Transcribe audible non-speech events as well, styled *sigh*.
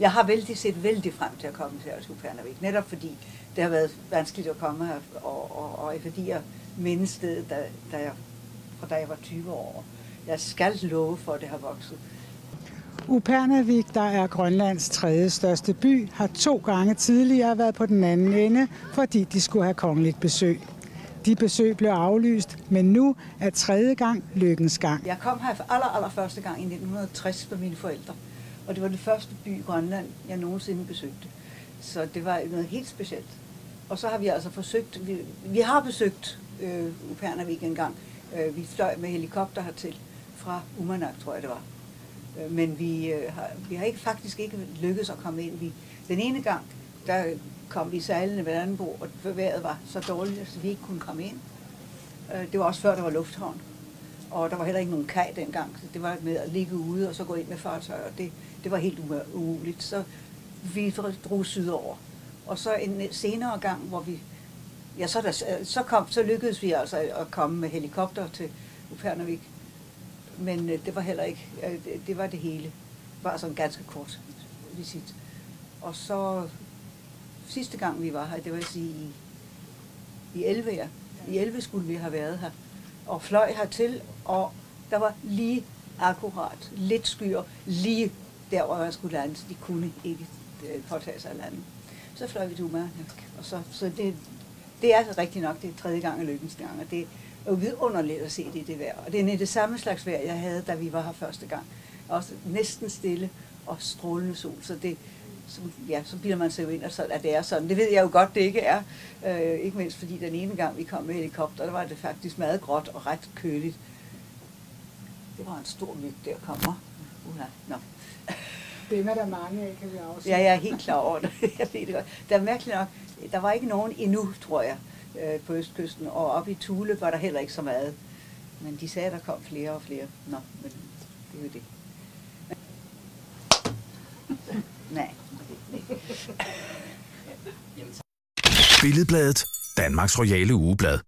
Jeg har vældig set vældig frem til at komme til Upernavik, netop fordi det har været vanskeligt at komme her, og, og, og fordi jeg mindes stedet, da, da jeg, fra da jeg var 20 år. Jeg skal love for, at det har vokset. Upernavik, der er Grønlands tredje største by, har to gange tidligere været på den anden ende, fordi de skulle have kongeligt besøg. De besøg blev aflyst, men nu er tredje gang lykkens gang. Jeg kom her for aller, aller første gang i 1960 med mine forældre, og det var den første by i Grønland, jeg nogensinde besøgte. Så det var noget helt specielt. Og så har vi altså forsøgt, vi, vi har besøgt øh, Upernavik en gang. Øh, vi fløj med helikopter hertil fra Umanak, tror jeg det var. Øh, men vi, øh, har, vi har ikke, faktisk ikke lykkedes at komme ind. Vi, den ene gang, der kom vi sejlende ved Andenbo, og vejret var så dårligt, at vi ikke kunne komme ind. Øh, det var også før, der var lufthavn. Og der var heller ikke nogen kaj dengang, så det var med at ligge ude og så gå ind med fartøjer. Det, det var helt umuligt. Så vi drog sydover. Og så en senere gang, hvor vi... Ja, så, der, så, kom, så lykkedes vi altså at komme med helikopter til Upernavik. Men øh, det var heller ikke... Øh, det, var det hele. Det var altså en ganske kort visit. Og så sidste gang vi var her, det var sige i, i 11, ja. I 11 skulle vi have været her. Og fløj hertil, og der var lige akkurat lidt skyer, lige der, hvor jeg skulle lande. De kunne ikke øh, påtage sig at lande. Så fløj vi til Umanak, og så, så det, det er altså rigtigt nok, det er tredje gang i lykkens gang, og det er jo vidunderligt at se det i det vejr. Og det er det samme slags vejr, jeg havde, da vi var her første gang. Også næsten stille og strålende sol, så det, så, ja, så bliver man sig jo ind, og så, at det er sådan. Det ved jeg jo godt, det ikke er. Øh, ikke mindst fordi den ene gang, vi kom med helikopter, der var det faktisk meget gråt og ret køligt. Det var en stor myg, der kommer. Uh, no. Dem er der mange af, kan vi afsætte. Ja, jeg er helt klar over det. *laughs* jeg ved det godt. Der er mærkeligt nok, der var ikke nogen endnu, tror jeg, øh, på Østkysten. Og oppe i Thule var der heller ikke så meget. Men de sagde, at der kom flere og flere. Nå, men det er jo det. Billedbladet, Danmarks Royale Ugeblad.